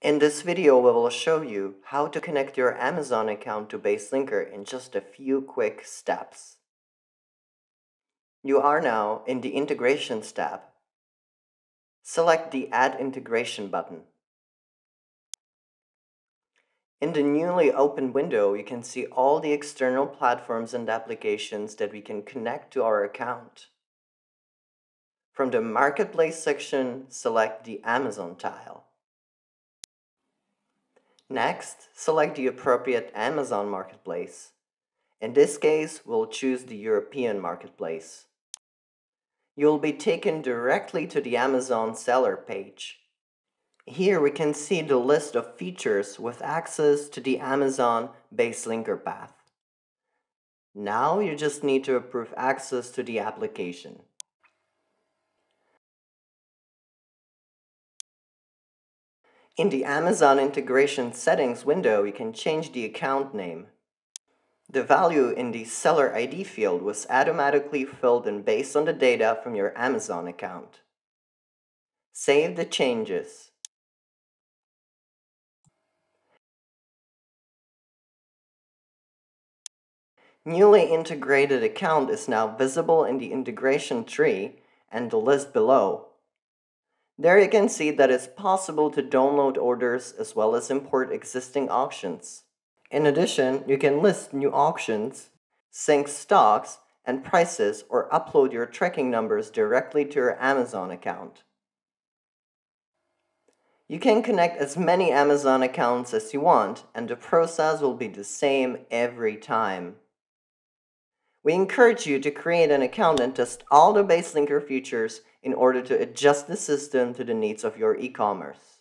In this video, we will show you how to connect your Amazon account to BaseLinker in just a few quick steps. You are now in the Integrations tab. Select the Add Integration button. In the newly opened window, you can see all the external platforms and applications that we can connect to our account. From the Marketplace section, select the Amazon tile. Next, select the appropriate Amazon Marketplace. In this case, we'll choose the European Marketplace. You'll be taken directly to the Amazon seller page. Here we can see the list of features with access to the Amazon BaseLinker path. Now you just need to approve access to the application. In the Amazon integration settings window, you can change the account name. The value in the seller ID field was automatically filled in based on the data from your Amazon account. Save the changes. Newly integrated account is now visible in the integration tree and the list below. There you can see that it's possible to download orders as well as import existing auctions. In addition, you can list new auctions, sync stocks and prices or upload your tracking numbers directly to your Amazon account. You can connect as many Amazon accounts as you want and the process will be the same every time. We encourage you to create an account and test all the BaseLinker features in order to adjust the system to the needs of your e-commerce.